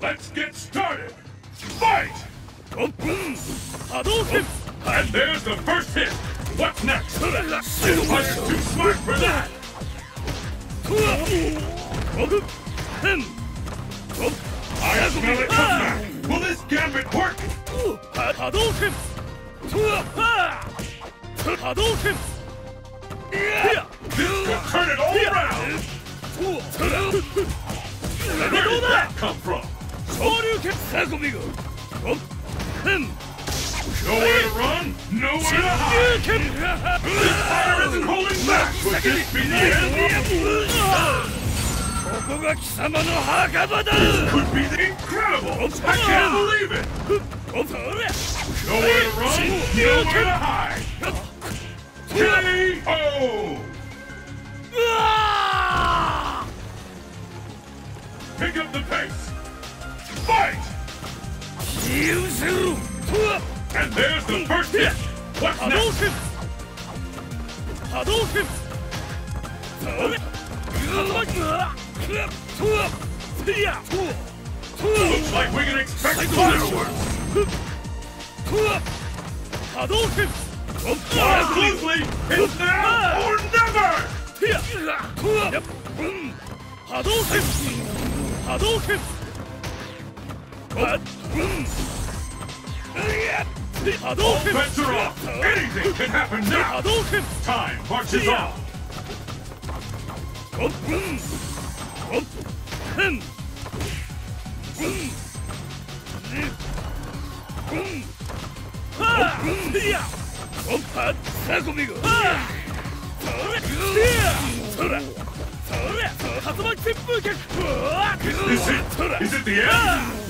Let's get started! Fight! And there's the first hit! What's next? This player's too smart for that! I smell it comeback! Will this gambit work? Hadouken! Hadouken! This could turn it all around! 竜拳サコミゴ変 Nowhere to run, nowhere to 竜 hide! 拳 Fire isn't holding back! Would this be the end? ここが貴様の墓場だ Could be the incredible! I can't believe it! おそれ Nowhere to run, nowhere to hide! KO! うわ Pick up the pace! And there's the first hit! What's next? Hadouken! Looks like we can expect fireworks! Hadouken! Fly closely! It's now or never! Hadouken! Hadouken! Adult bets are off! Anything can happen now! Time marches on! Is it? Is it the end?